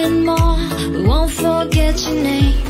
Something more. We won't forget your names.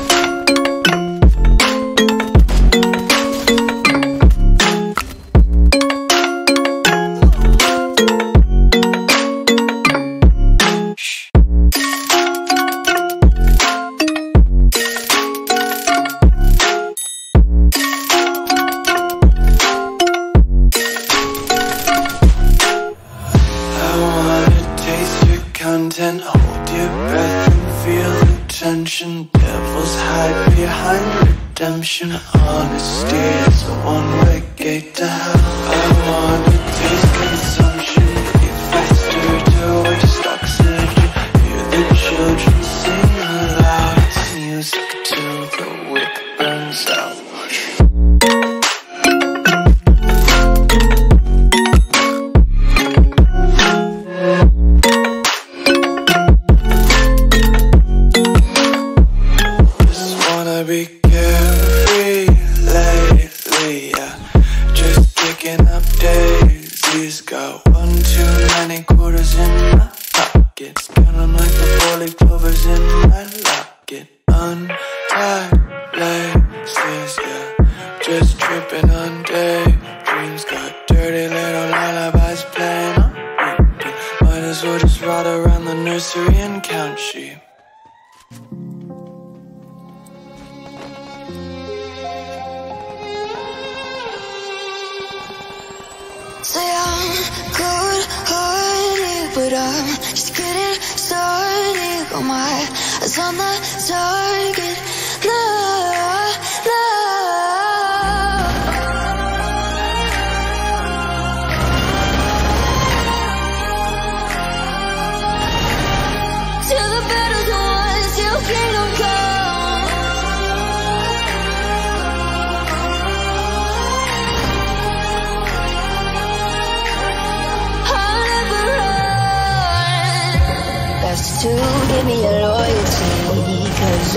Redemption. Just got One too many quarters in my pocket. Count like the four leaf clovers in my locket. Untied laces, yeah. Just tripping on day dreams. Got dirty little lullabies playing on repeat. Might as well just ride around the nursery and count sheep. Say but I'm just getting started. Got my eyes on the target. No,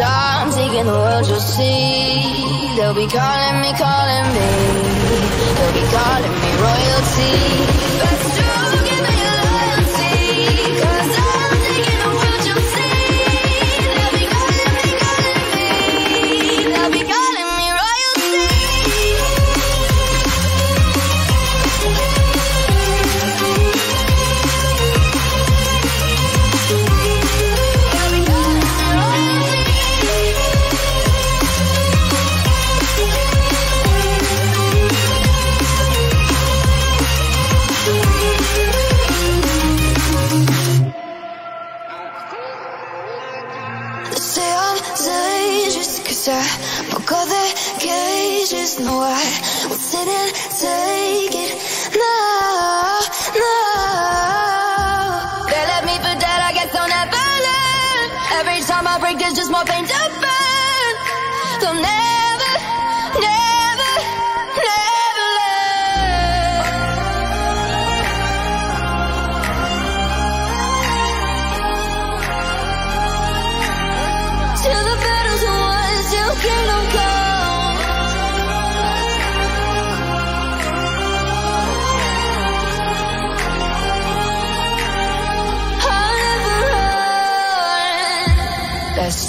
I'm taking the world, you'll see. They'll be calling me, calling me. They'll be calling me royalty. Dangerous broke all the cages No, I will sit and take it No, no They left me for dead, I guess I'll never learn. Every time I break there's just more pain to burn. They'll never, never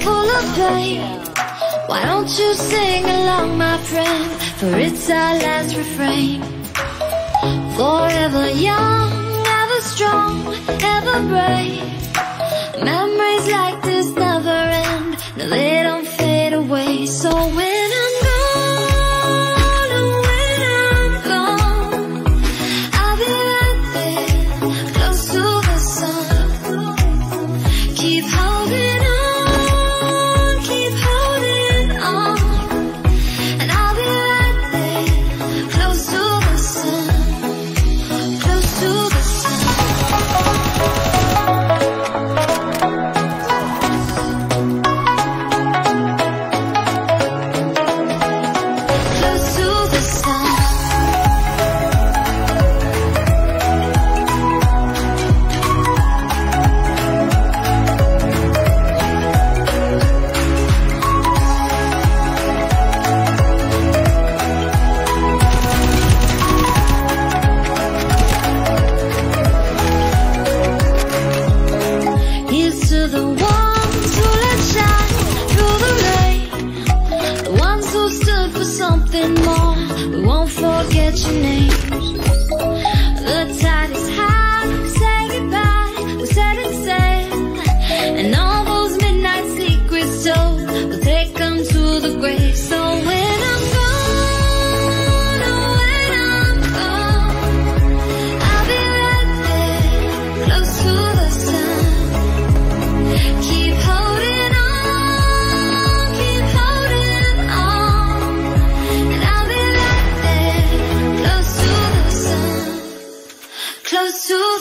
Full of pain. Why don't you sing along, my friend? For it's our last refrain. Forever young, ever strong, ever brave. Memories like this never end. No, they don't fade away. So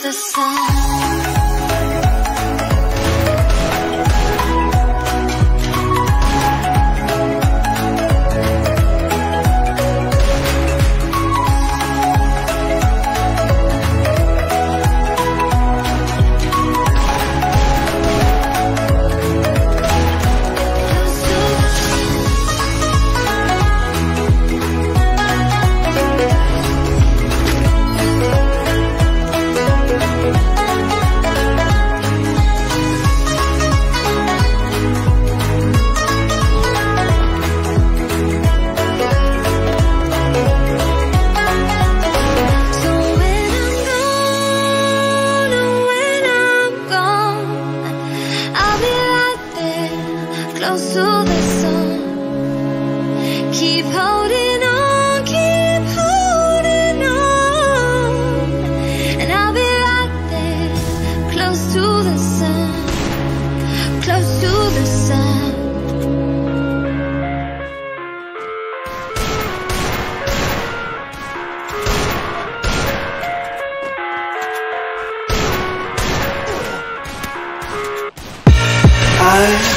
the sun. Close to the sun. Keep holding on, keep holding on, and I'll be right there, close to the sun, close to the sun. I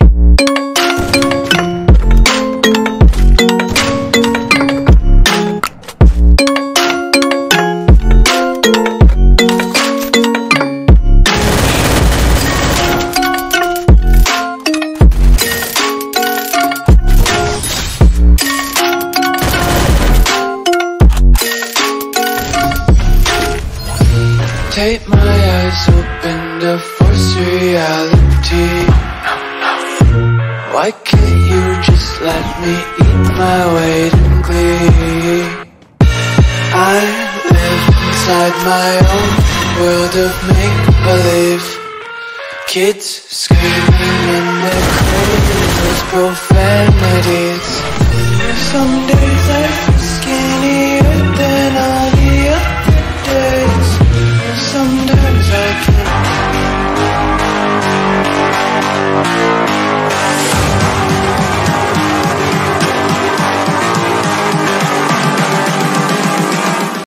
My own world of make-believe. Kids screaming in their cradles, profanities. Some days I